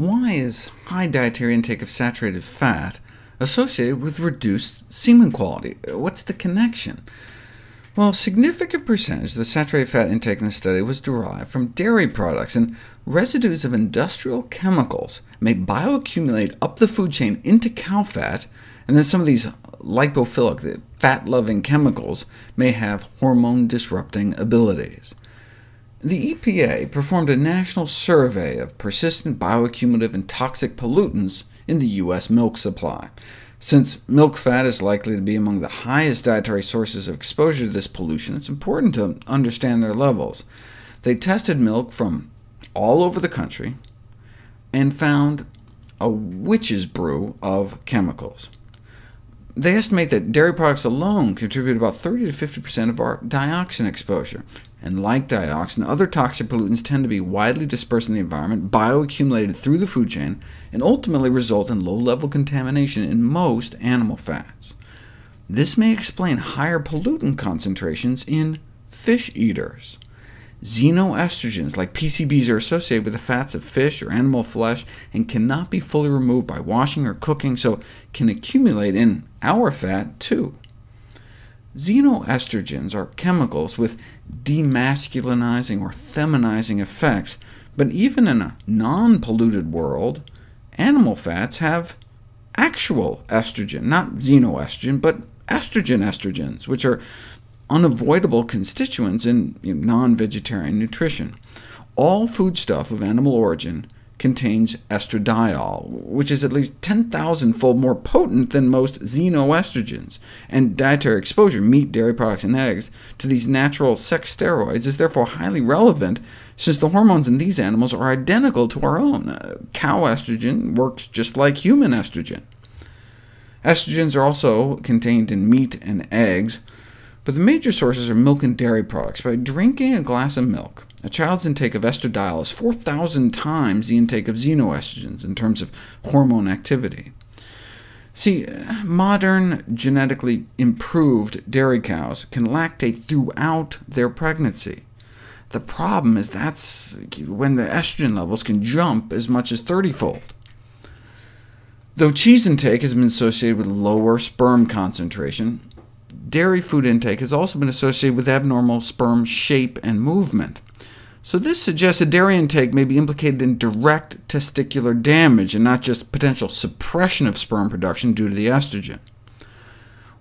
Why is high dietary intake of saturated fat associated with reduced semen quality? What's the connection? Well, a significant percentage of the saturated fat intake in the study was derived from dairy products, and residues of industrial chemicals may bioaccumulate up the food chain into cow fat, and then some of these lipophilic, fat-loving chemicals may have hormone-disrupting abilities. The EPA performed a national survey of persistent bioaccumulative and toxic pollutants in the U.S. milk supply. Since milk fat is likely to be among the highest dietary sources of exposure to this pollution, it's important to understand their levels. They tested milk from all over the country and found a witch's brew of chemicals. They estimate that dairy products alone contribute about 30 to 50% of our dioxin exposure, and like dioxin, other toxic pollutants tend to be widely dispersed in the environment, bioaccumulated through the food chain, and ultimately result in low-level contamination in most animal fats. This may explain higher pollutant concentrations in fish eaters. Xenoestrogens, like PCBs, are associated with the fats of fish or animal flesh, and cannot be fully removed by washing or cooking, so can accumulate in our fat too. Xenoestrogens are chemicals with demasculinizing or feminizing effects, but even in a non-polluted world, animal fats have actual estrogen, not xenoestrogen, but estrogen estrogens, which are unavoidable constituents in non-vegetarian nutrition. All foodstuff of animal origin contains estradiol, which is at least 10,000-fold more potent than most xenoestrogens, and dietary exposure, meat, dairy products, and eggs, to these natural sex steroids is therefore highly relevant, since the hormones in these animals are identical to our own. Uh, cow estrogen works just like human estrogen. Estrogens are also contained in meat and eggs, but the major sources are milk and dairy products. By drinking a glass of milk, a child's intake of estradiol is 4,000 times the intake of xenoestrogens in terms of hormone activity. See, modern genetically improved dairy cows can lactate throughout their pregnancy. The problem is that's when the estrogen levels can jump as much as 30-fold. Though cheese intake has been associated with lower sperm concentration, dairy food intake has also been associated with abnormal sperm shape and movement. So this suggests that dairy intake may be implicated in direct testicular damage, and not just potential suppression of sperm production due to the estrogen.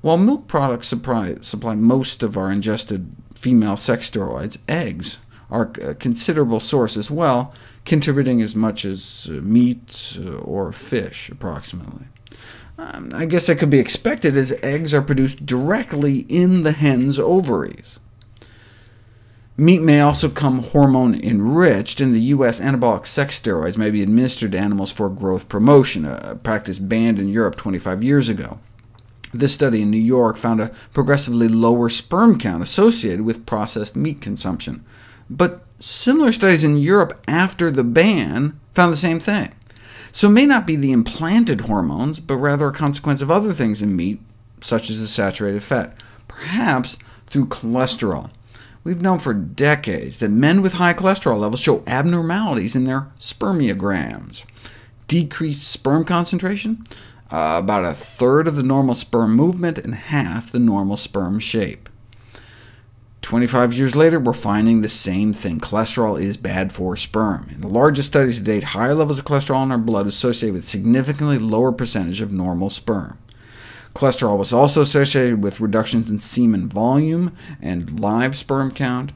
While milk products supply, supply most of our ingested female sex steroids, eggs are a considerable source as well, contributing as much as uh, meat uh, or fish, approximately. Um, I guess that could be expected, as eggs are produced directly in the hen's ovaries. Meat may also come hormone-enriched. In the U.S., anabolic sex steroids may be administered to animals for growth promotion, a practice banned in Europe 25 years ago. This study in New York found a progressively lower sperm count associated with processed meat consumption. But similar studies in Europe after the ban found the same thing. So it may not be the implanted hormones, but rather a consequence of other things in meat, such as the saturated fat, perhaps through cholesterol. We've known for decades that men with high cholesterol levels show abnormalities in their spermiograms. Decreased sperm concentration? Uh, about a third of the normal sperm movement and half the normal sperm shape. 25 years later, we're finding the same thing. Cholesterol is bad for sperm. In the largest study to date, higher levels of cholesterol in our blood associated with significantly lower percentage of normal sperm. Cholesterol was also associated with reductions in semen volume and live sperm count.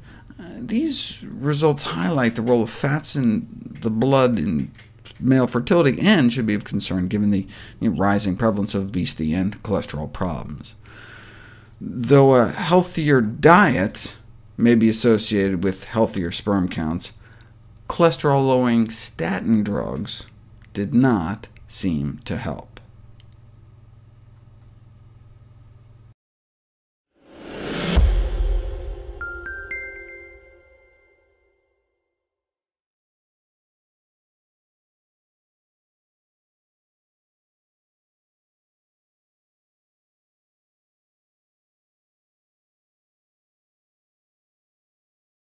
These results highlight the role of fats in the blood in male fertility and should be of concern given the rising prevalence of obesity and cholesterol problems. Though a healthier diet may be associated with healthier sperm counts, cholesterol-lowering statin drugs did not seem to help.